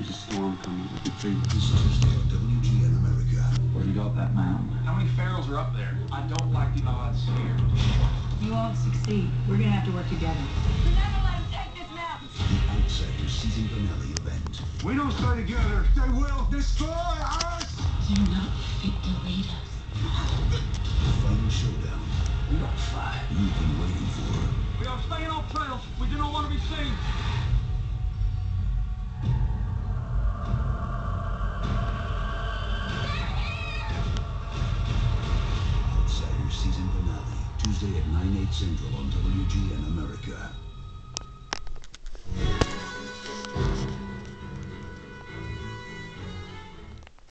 There's a storm coming. This is just WGN America. Where you got that mountain? How many Farrells are up there? I don't like the odds here. You won't succeed. We're gonna have to work together. We're let him take this mountain. The Outsider season finale event. We don't stay together. They will destroy us. You're not fit to lead us. The final showdown. We don't fight. You've been waiting for. We are staying off trails. We do not want to be seen. Tuesday at 9, 8 central on WGN America.